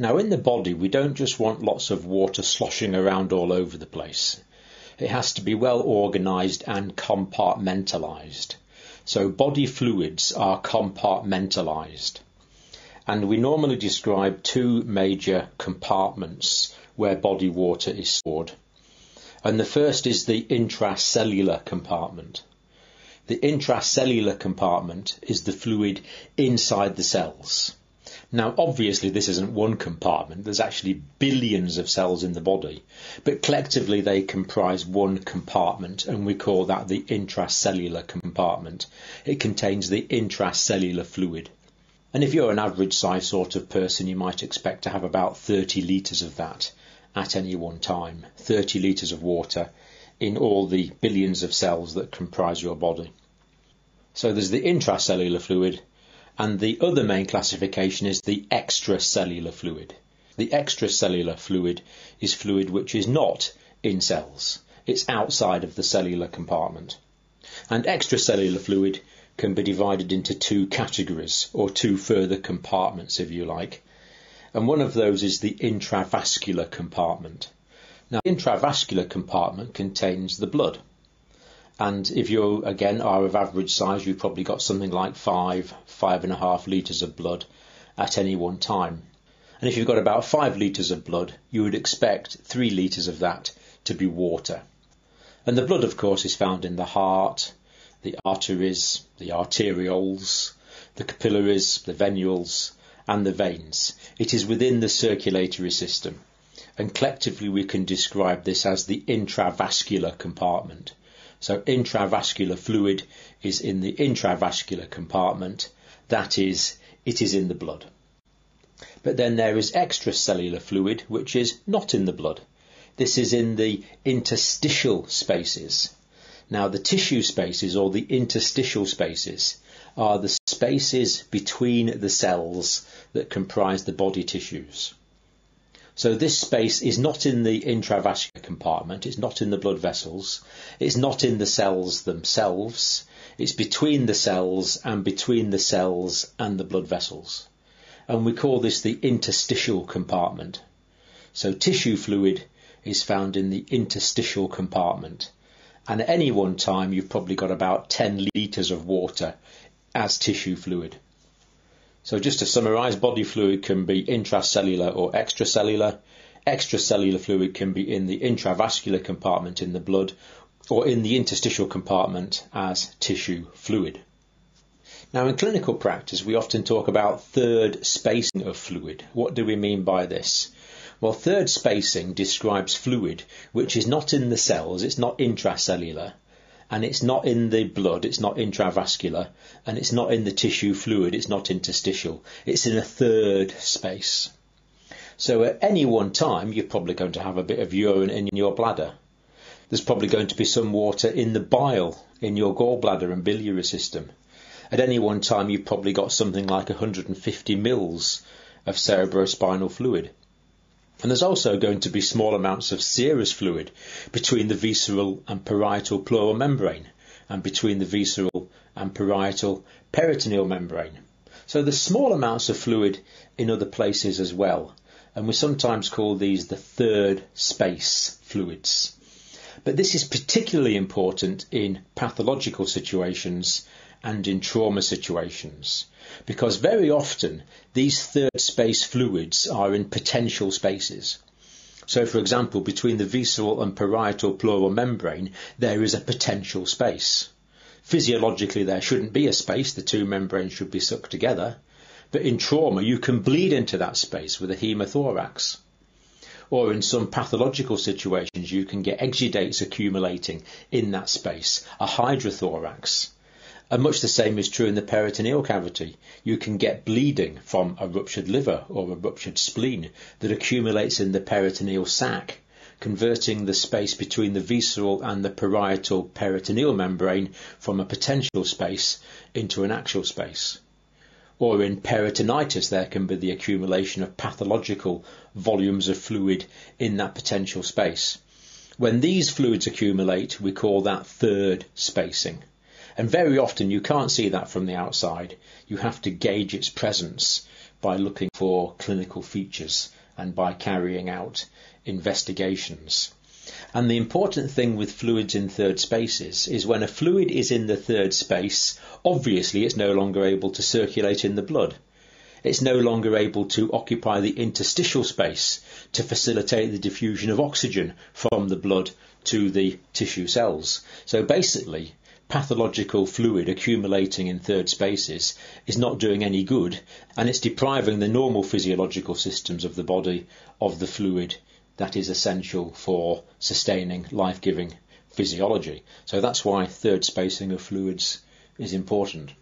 Now, in the body, we don't just want lots of water sloshing around all over the place. It has to be well organised and compartmentalised. So, body fluids are compartmentalised. And we normally describe two major compartments where body water is stored. And the first is the intracellular compartment. The intracellular compartment is the fluid inside the cells. Now, obviously, this isn't one compartment. There's actually billions of cells in the body, but collectively they comprise one compartment, and we call that the intracellular compartment. It contains the intracellular fluid. And if you're an average size sort of person, you might expect to have about 30 litres of that at any one time. 30 litres of water in all the billions of cells that comprise your body. So there's the intracellular fluid, and the other main classification is the extracellular fluid. The extracellular fluid is fluid which is not in cells. It's outside of the cellular compartment. And extracellular fluid can be divided into two categories, or two further compartments, if you like. And one of those is the intravascular compartment. Now, the intravascular compartment contains the blood. And if you, again, are of average size, you've probably got something like five, five and a half litres of blood at any one time. And if you've got about five litres of blood, you would expect three litres of that to be water. And the blood, of course, is found in the heart, the arteries, the arterioles, the capillaries, the venules, and the veins. It is within the circulatory system. And collectively, we can describe this as the intravascular compartment. So intravascular fluid is in the intravascular compartment. That is, it is in the blood. But then there is extracellular fluid, which is not in the blood. This is in the interstitial spaces. Now, the tissue spaces or the interstitial spaces are the spaces between the cells that comprise the body tissues. So this space is not in the intravascular compartment, it's not in the blood vessels, it's not in the cells themselves, it's between the cells and between the cells and the blood vessels. And we call this the interstitial compartment. So tissue fluid is found in the interstitial compartment. And at any one time, you've probably got about 10 litres of water as tissue fluid. So just to summarise, body fluid can be intracellular or extracellular. Extracellular fluid can be in the intravascular compartment in the blood or in the interstitial compartment as tissue fluid. Now in clinical practice we often talk about third spacing of fluid. What do we mean by this? Well, third spacing describes fluid which is not in the cells, it's not intracellular, and it's not in the blood, it's not intravascular, and it's not in the tissue fluid, it's not interstitial. It's in a third space. So at any one time, you're probably going to have a bit of urine in your bladder. There's probably going to be some water in the bile in your gallbladder and biliary system. At any one time, you've probably got something like 150 mils of cerebrospinal fluid. And there's also going to be small amounts of serous fluid between the visceral and parietal pleural membrane and between the visceral and parietal peritoneal membrane. So there's small amounts of fluid in other places as well. And we sometimes call these the third space fluids. But this is particularly important in pathological situations and in trauma situations because very often these third space fluids are in potential spaces. So, for example, between the visceral and parietal pleural membrane, there is a potential space. Physiologically, there shouldn't be a space, the two membranes should be sucked together. But in trauma, you can bleed into that space with a hemothorax. Or in some pathological situations, you can get exudates accumulating in that space, a hydrothorax. And much the same is true in the peritoneal cavity. You can get bleeding from a ruptured liver or a ruptured spleen that accumulates in the peritoneal sac, converting the space between the visceral and the parietal peritoneal membrane from a potential space into an actual space. Or in peritonitis, there can be the accumulation of pathological volumes of fluid in that potential space. When these fluids accumulate, we call that third spacing. And very often you can't see that from the outside. You have to gauge its presence by looking for clinical features and by carrying out investigations. And the important thing with fluids in third spaces is when a fluid is in the third space, obviously it's no longer able to circulate in the blood. It's no longer able to occupy the interstitial space to facilitate the diffusion of oxygen from the blood to the tissue cells. So basically, pathological fluid accumulating in third spaces is not doing any good and it's depriving the normal physiological systems of the body of the fluid that is essential for sustaining life giving physiology. So that's why third spacing of fluids is important.